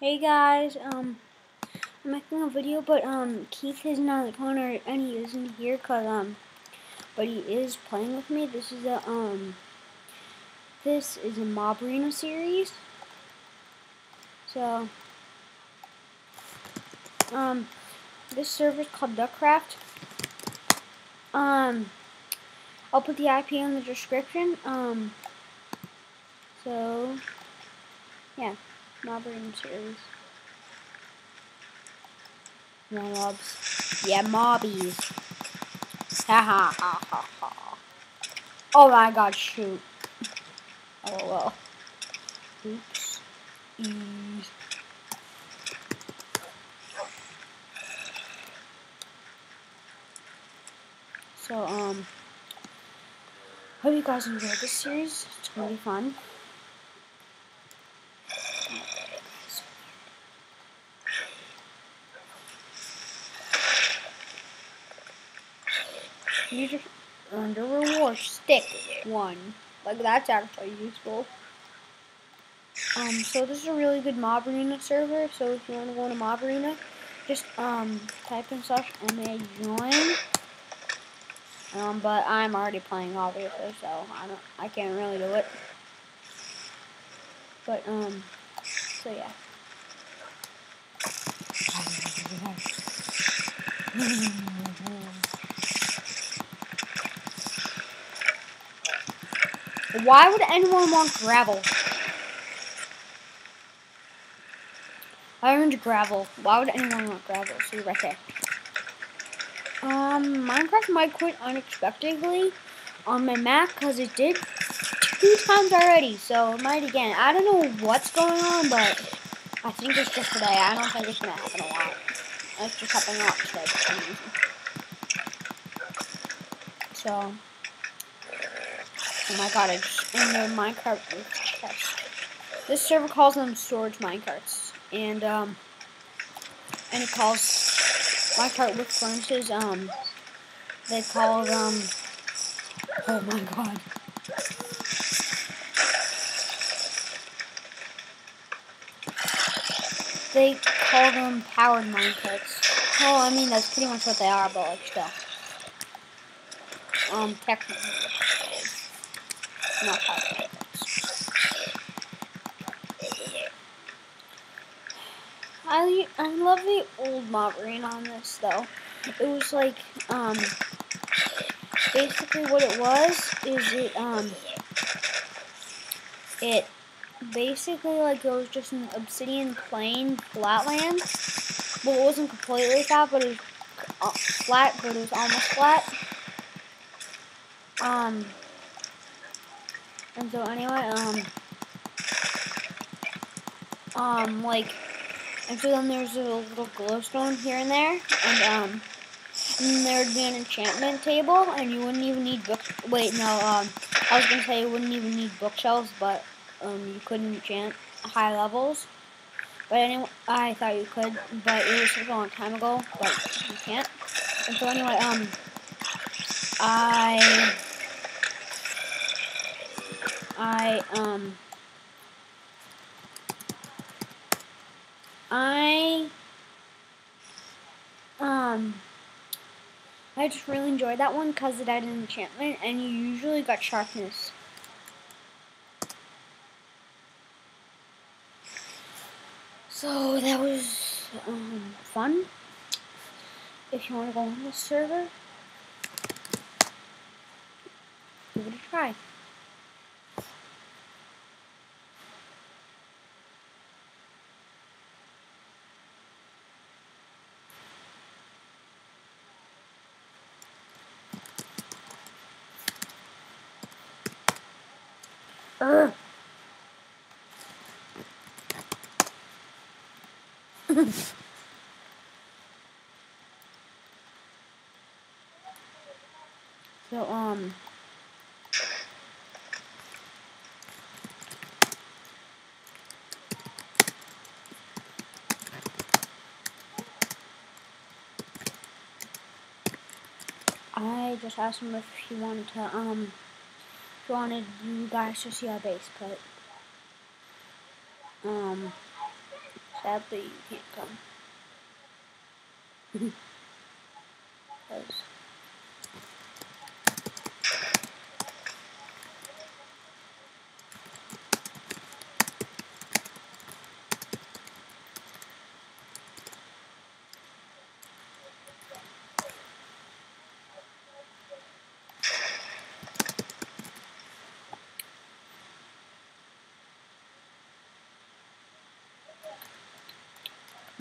Hey guys, um, I'm making a video, but um, Keith is not in the corner, and he isn't here, cause um, but he is playing with me. This is a um, this is a Mob series. So, um, this server is called Duckcraft. Um, I'll put the IP in the description. Um, so, yeah. Mob Arena series. Yeah, mobs. Yeah, mobbies. Ha ha ha ha ha. Oh my god, shoot. Oh well. Oops. Ease. So, um, hope you guys enjoyed this series. It's gonna be fun. You just earned a reward stick one. Like that's actually useful. Um, so this is a really good Mob Arena server. So if you want to go into Mob Arena, just um type in slash ma join. Um, but I'm already playing obviously, so I don't I can't really do it. But um, so yeah. Why would anyone want gravel? I earned gravel. Why would anyone want gravel? See right there. Um, Minecraft might quit unexpectedly on my Mac because it did two times already, so might again. I don't know what's going on, but I think it's just today. I don't think it's gonna happen a lot. It's just happening a lot today. So. Oh my god, I just in the minecart chest. This server calls them storage minecarts. And um and it calls minecart with furnaces, um they call them Oh my god. They call them powered minecarts. Well, I mean that's pretty much what they are, but like still. Um technically not powered I I love the old arena on this though. It was like um basically what it was is it um it basically like it was just an obsidian plain flatland. Well, it wasn't completely flat, but it was uh, flat, but it was almost flat. Um, and so anyway, um, um, like, and so then there's a little glowstone here and there, and um, and there would be an enchantment table, and you wouldn't even need book. Wait, no, um, I was gonna say you wouldn't even need bookshelves, but um, you couldn't enchant high levels. But anyway, I thought you could, but it was a long time ago, but you can't. And so anyway, um, I I, um, I, um, I just really enjoyed that one because it had an enchantment and you usually got sharpness. So that was um, fun. If you want to go on this server, give it a try. So, um... I just asked him if he wanted to, um wanted you guys to see our base, but um, Sadly, you can't come.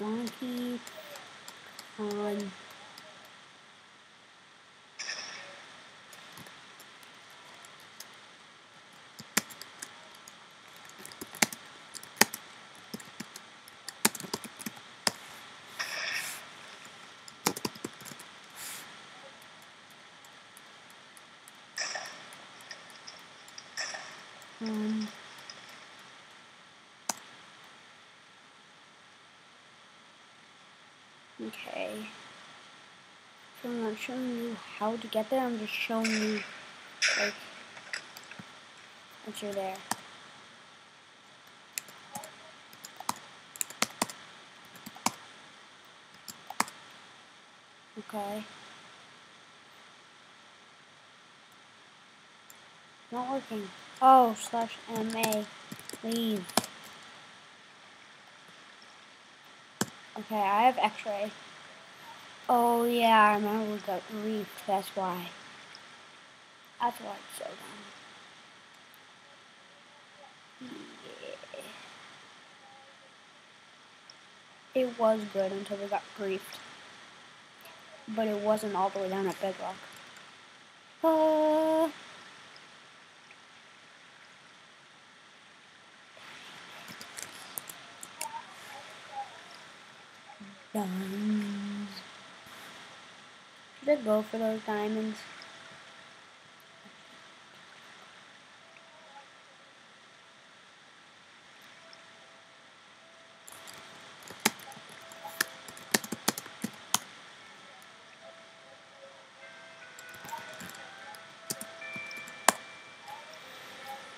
Monkey on um Okay. So I'm not showing you how to get there, I'm just showing you, like, once you're there. Okay. Not working. Oh, slash MA. Leave. Okay, I have x-ray. Oh yeah, I remember we got griefed, that's why. That's why it's so dumb. Yeah. It was good until we got griefed. But it wasn't all the way down at Bedrock. Uh... Diamonds. Should I go for those diamonds?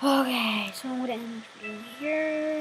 Okay, so I'm gonna end here.